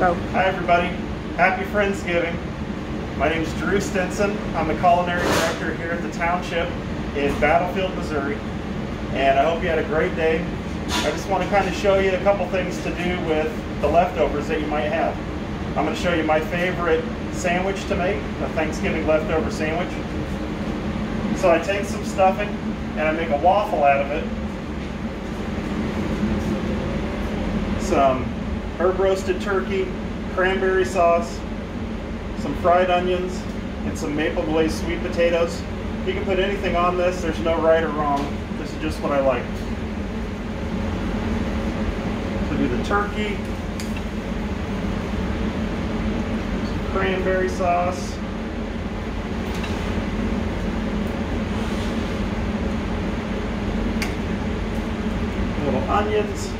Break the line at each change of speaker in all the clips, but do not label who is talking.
Go.
Hi everybody, happy Friendsgiving. My name is Drew Stinson. I'm the culinary director here at the township in Battlefield, Missouri. And I hope you had a great day. I just want to kind of show you a couple things to do with the leftovers that you might have. I'm going to show you my favorite sandwich to make, a Thanksgiving leftover sandwich. So I take some stuffing and I make a waffle out of it. Some herb roasted turkey, cranberry sauce, some fried onions, and some maple glazed sweet potatoes. You can put anything on this, there's no right or wrong. This is just what I like. So do the turkey, cranberry sauce, little onions,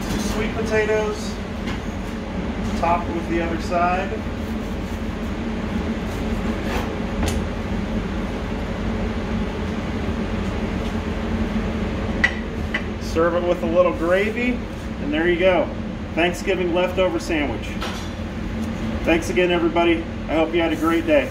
some sweet potatoes, top with the other side. Serve it with a little gravy, and there you go. Thanksgiving leftover sandwich. Thanks again, everybody. I hope you had a great day.